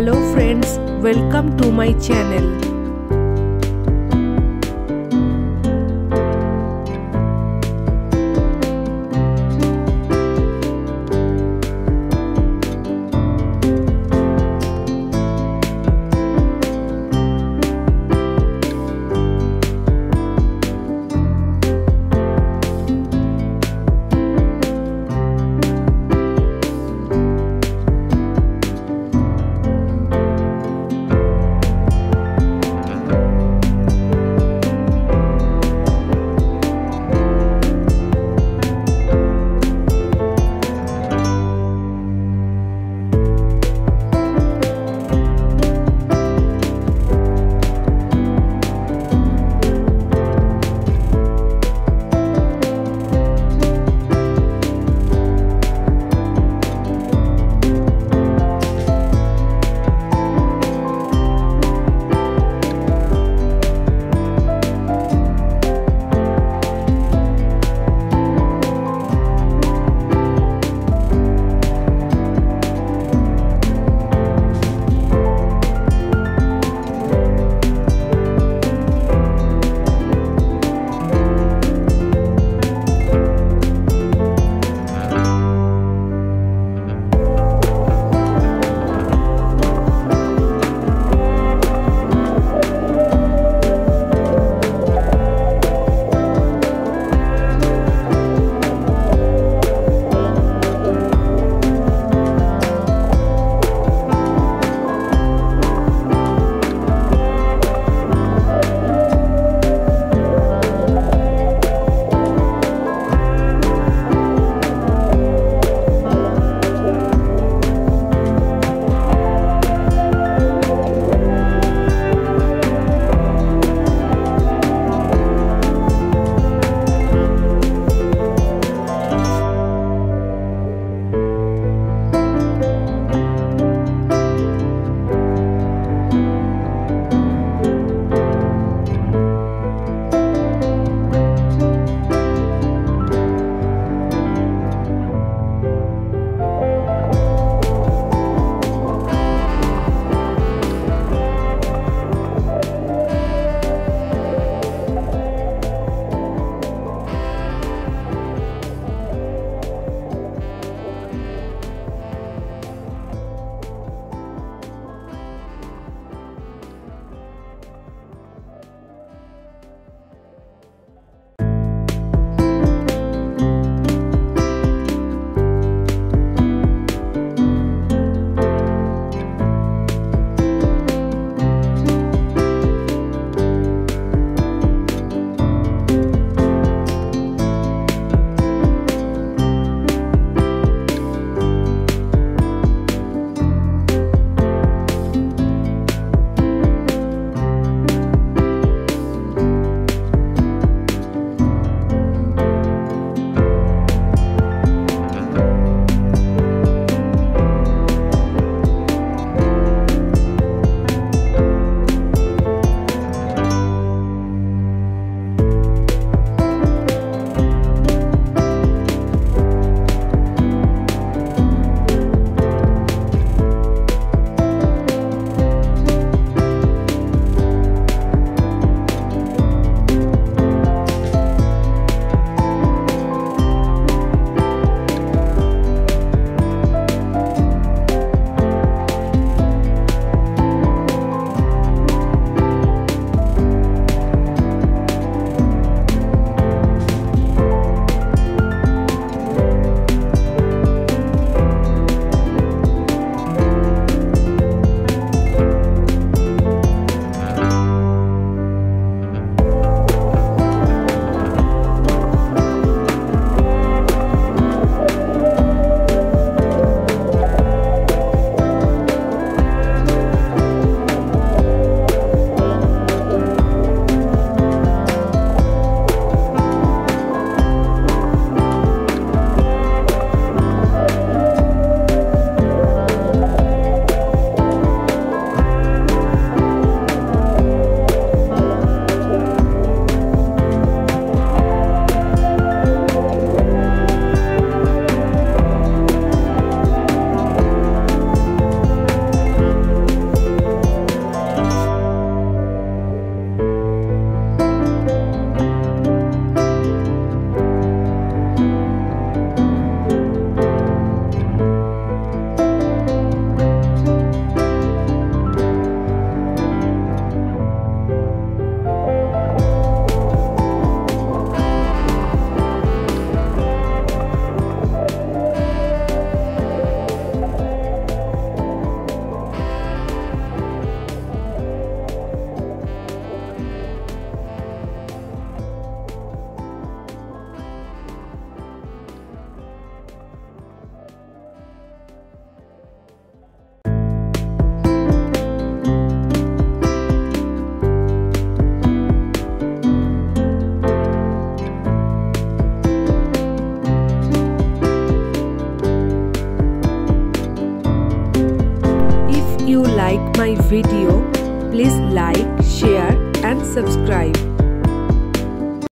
Hello friends, welcome to my channel. My video, please like, share and subscribe.